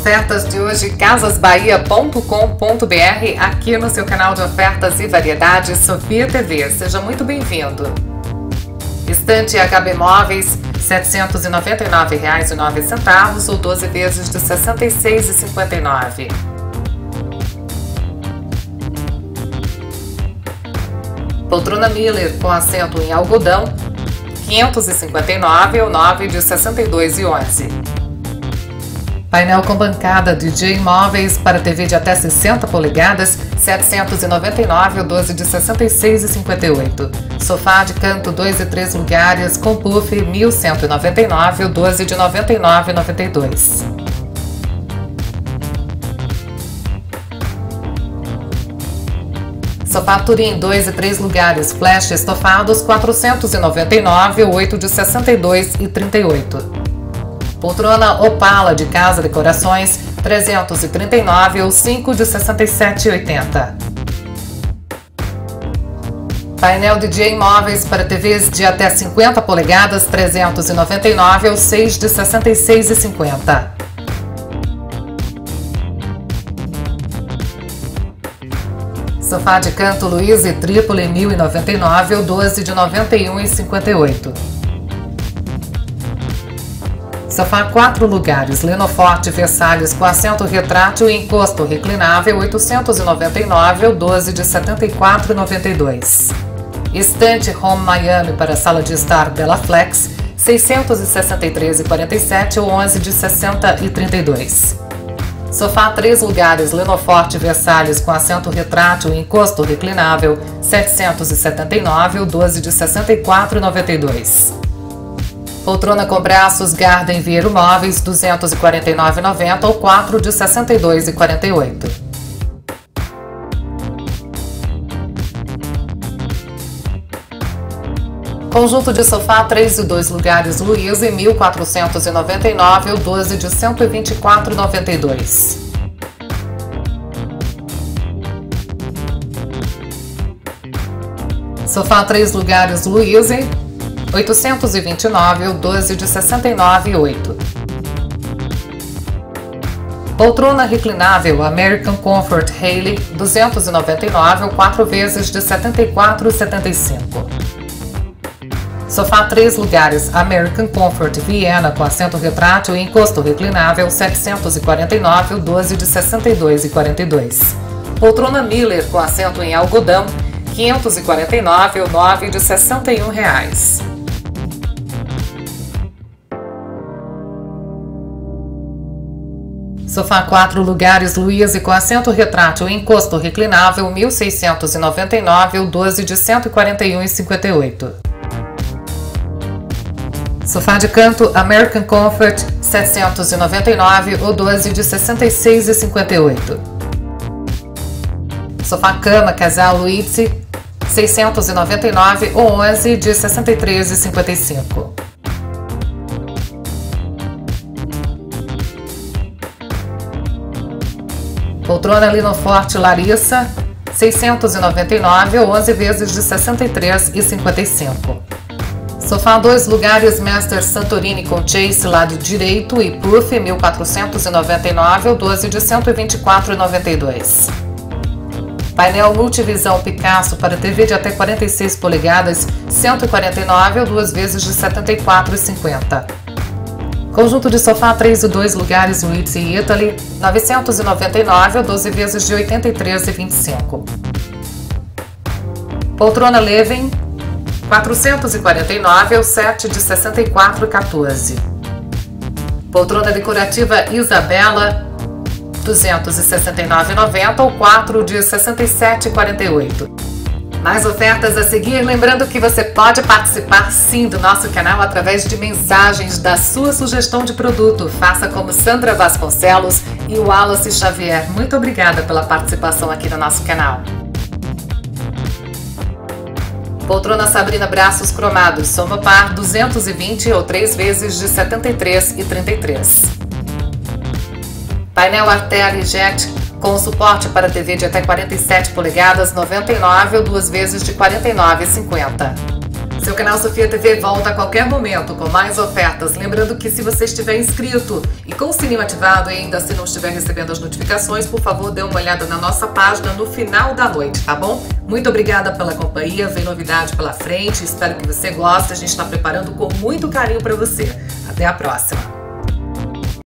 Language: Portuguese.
ofertas de hoje, casasbahia.com.br, aqui no seu canal de ofertas e variedades Sofia TV. Seja muito bem-vindo. Estante HB Móveis, R$ 799,09 ou 12 vezes de R$ 66,59. Poltrona Miller com assento em algodão, 559 ou 9 de 62 e 11. Painel com bancada DJ Móveis para TV de até 60 polegadas, 799 ou 12 de 66 e 58. Sofá de canto 2 e 3 lugares com puff 1199 ou 12 de 99 e 92. Sofá Turim 2 e 3 lugares, flash estofados 499 ou 8 de 62 e 38. Poltrona Opala de Casa Decorações, 339 ou 5 de 67,80. Painel DJ Móveis para TVs de até 50 polegadas, 399 ou 6 de 66,50. Sofá de canto Luiz e Trípoli 1099 ou 12 de 91,58. Sofá quatro lugares, Lenoforte Versalhes com assento retrátil e encosto reclinável 899 ou 12 de 74,92. Estante Home Miami para sala de estar Bella Flex 663,47 ou 11 de 60,32. Sofá três lugares Lenoforte Versalhes com assento retrátil e encosto reclinável 779 ou 12 de 64,92. Poltrona com braços Garden Vieiro Móveis, R$ 249,90 ou 4 de R$ 62,48. Conjunto de sofá 3 e 2 lugares Luiz em 1499 ou 12 de 124,92. Sofá 3 lugares Luiz 829 ou 12 de 69,8. Poltrona reclinável American Comfort Haley 299 ou 4 vezes de 74,75. Sofá 3 lugares American Comfort Viena com assento retrátil e encosto reclinável 749 ou 12 de 62,42. Poltrona Miller com assento em algodão 549 ou 9 de 61 reais. Sofá 4 lugares Luiz e com assento retrátil e encosto reclinável 1699 ou 12 de 141,58. Sofá de canto American Comfort 799 ou 12 de 66,58. Sofá cama casal Luiz 699 ou 11 de 63,55. Poltrona Linoforte Larissa, 699 ou 11 vezes de 63,55. Sofá dois lugares Master Santorini com Chase lado direito e Puff 1499 ou 12 de 124,92. Painel multivisão Picasso para TV de até 46 polegadas, 149 ou 2 vezes de 74,50. Conjunto de sofá 3 e 2 lugares Ritz e Italy, 999 ou 12 vezes de 83,25. Poltrona Leven, 449 ou 7 de 64,14. Poltrona decorativa Isabela, 269,90 ou 4 de 67,48. Mais ofertas a seguir, lembrando que você pode participar sim do nosso canal através de mensagens da sua sugestão de produto. Faça como Sandra Vasconcelos e o Wallace Xavier. Muito obrigada pela participação aqui no nosso canal. Poltrona Sabrina Braços Cromados, soma par 220 ou 3 vezes de 73 e 33. Painel Artel Jet com suporte para TV de até 47 polegadas, 99 ou duas vezes de 49,50. Seu canal Sofia TV volta a qualquer momento com mais ofertas. Lembrando que se você estiver inscrito e com o sininho ativado e ainda assim não estiver recebendo as notificações, por favor, dê uma olhada na nossa página no final da noite, tá bom? Muito obrigada pela companhia, vem novidade pela frente, espero que você goste. A gente está preparando com muito carinho para você. Até a próxima!